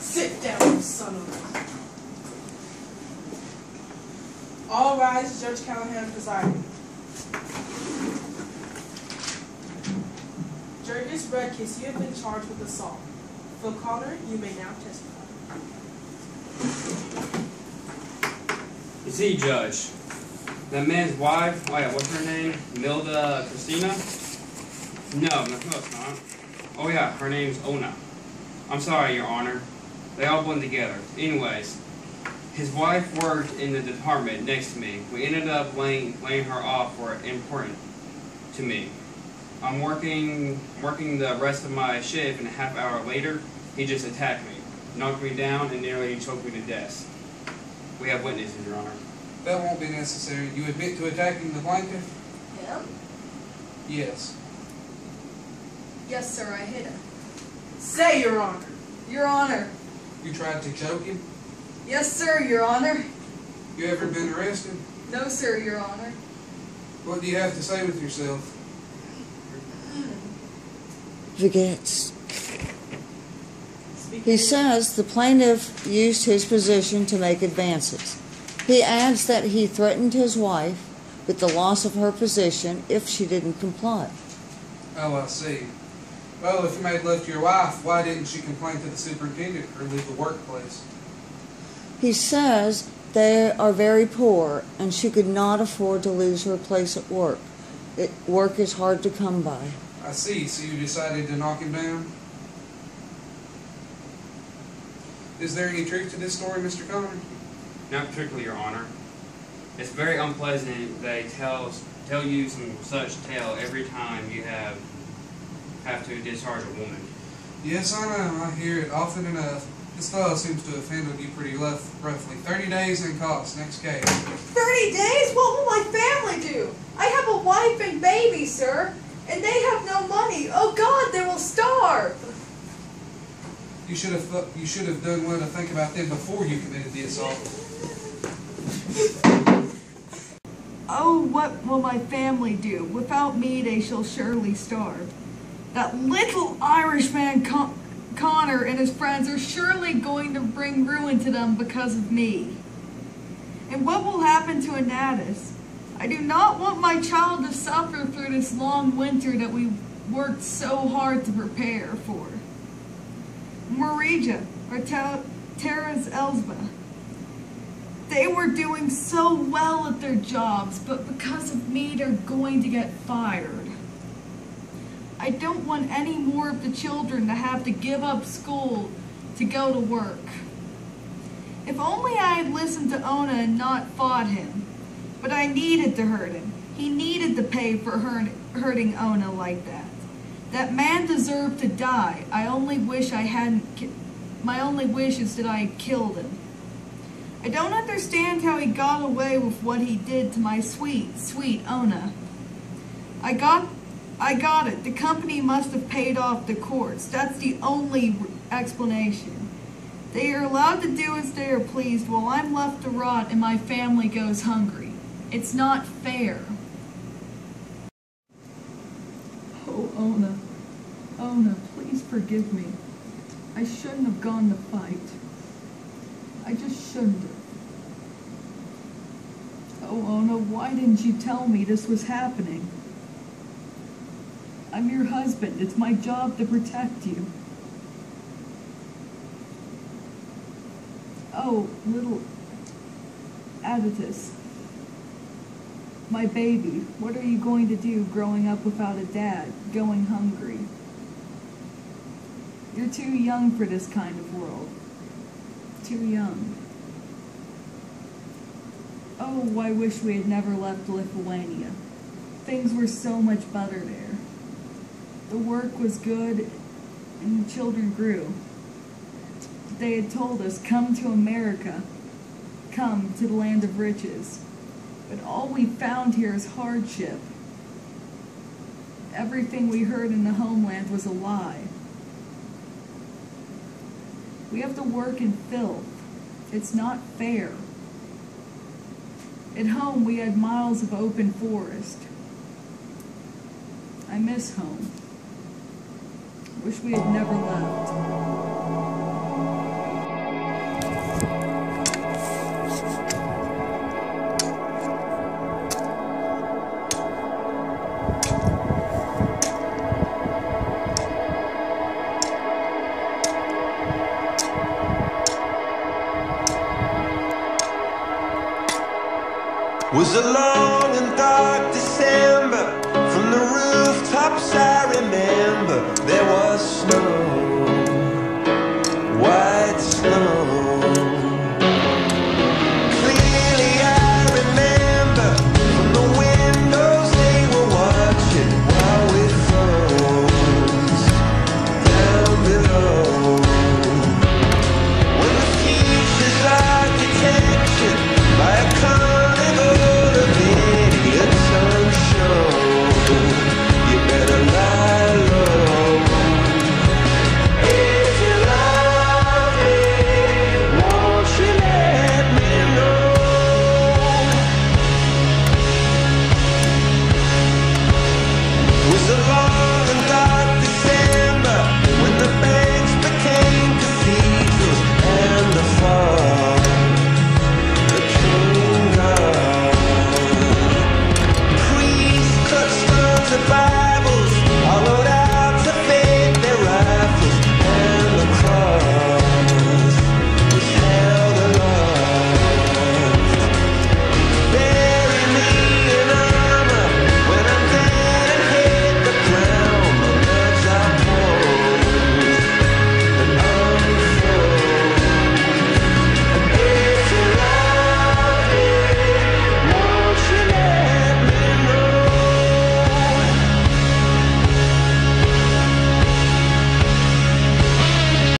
Sit down, son of a... All rise, Judge Callahan presiding. Jurgis Rudkus, you have been charged with assault. Phil Connor, you may now testify. You see, Judge, that man's wife, yeah, what's her name? Milda Christina? No, no, no, it's not. Oh yeah, her name's Ona. I'm sorry, Your Honor. They all blend together. Anyways, his wife worked in the department next to me. We ended up laying, laying her off for important to me. I'm working working the rest of my shift, and a half hour later, he just attacked me, knocked me down, and nearly choked me to death. We have witnesses, Your Honor. That won't be necessary. You admit to attacking the plaintiff? Him? Yes. Yes, sir, I hit him. Say, Your Honor. Your Honor. You tried to choke him? Yes, sir, Your Honor. You ever been arrested? No, sir, Your Honor. What do you have to say with yourself? Forgets. He says the plaintiff used his position to make advances. He adds that he threatened his wife with the loss of her position if she didn't comply. Oh, I see. Well, if you made love to your wife, why didn't she complain to the superintendent or leave the workplace? He says they are very poor and she could not afford to lose her place at work. It, work is hard to come by. I see. So you decided to knock him down? Is there any truth to this story, Mr. Connor? Not particularly, Your Honor. It's very unpleasant they tell tell you some such tale every time you have have to discharge a woman. Yes, I know. I hear it often enough. This fellow seems to have handled you pretty rough, roughly. 30 days in cost. Next case. 30 days? What will my family do? I have a wife and baby, sir, and they have no money. Oh, God, they will starve. You should have you should have done well to think about them before you committed the assault. Oh, what will my family do? Without me, they shall surely starve. That little Irishman Con- Connor and his friends are surely going to bring ruin to them because of me. And what will happen to Antanas? I do not want my child to suffer through this long winter that we worked so hard to prepare for. Marija, or Ter- Tara's Elsba. They were doing so well at their jobs, but because of me, they're going to get fired. I don't want any more of the children to have to give up school to go to work. If only I had listened to Ona and not fought him. But I needed to hurt him. He needed to pay for hurting Ona like that. That man deserved to die. I only wish I hadn't. My only wish is that I had killed him. I don't understand how he got away with what he did to my sweet, sweet Ona. I got I got it. The company must have paid off the courts. That's the only explanation. They are allowed to do as they are pleased while I'm left to rot and my family goes hungry. It's not fair. Oh, Ona. Ona, please forgive me. I shouldn't have gone to fight. I just shouldn't have. Oh, Ona, why didn't you tell me this was happening? I'm your husband. It's my job to protect you. Oh, little Aditus. My baby, what are you going to do growing up without a dad, going hungry? You're too young for this kind of world. Too young. Oh, I wish we had never left Lithuania. Things were so much better there. The work was good and the children grew. They had told us, come to America, come to the land of riches. But all we found here is hardship. Everything we heard in the homeland was a lie. We have to work in filth. It's not fair. At home, we had miles of open forest. I miss home. Wish we had never left. was alone in dark December. I remember there was snow.